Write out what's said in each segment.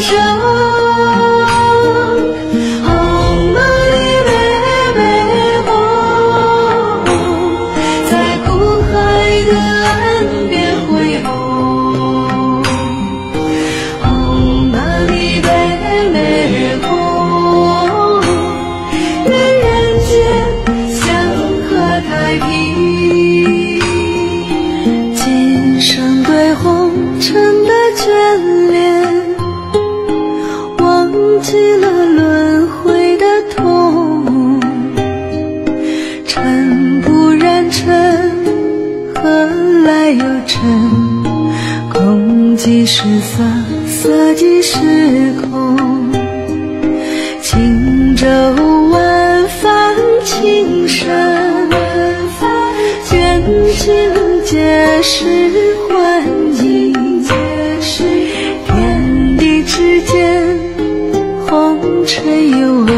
声哦嘛呢叭咪哞在苦海的岸边回舞哦嘛呢叭咪哞人人间香河太平。起了轮回的痛，尘不染尘，何来有尘？空即是色，色即是空。轻舟万帆轻身，缘起皆是幻影。有爱，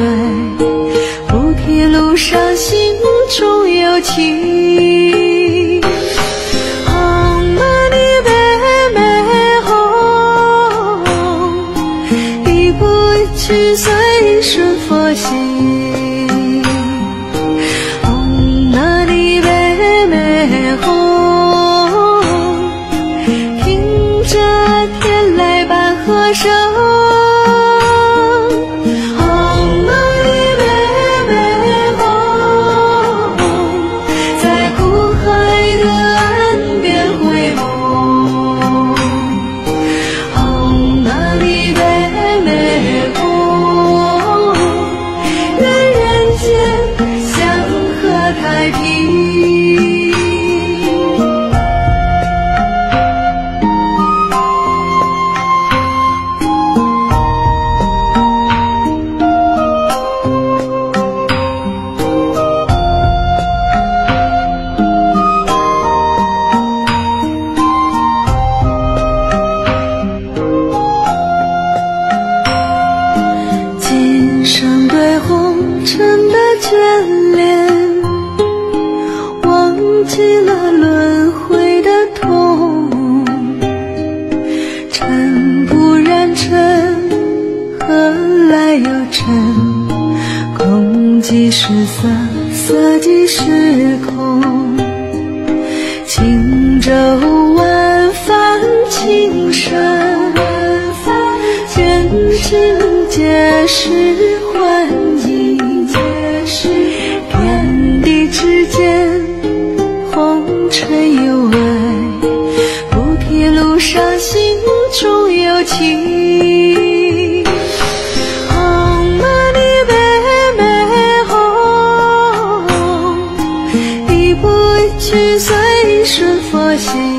菩提路上心中有情。红玛尼贝美红，一步一趋随顺佛心。红玛尼贝美红，听着天籁般和声。太平。今生对红尘的眷恋，即是色，色即是空。轻舟万帆轻声，卷尽皆是幻影。天地之间，红尘有爱，菩提路上心中有情。去随顺佛心。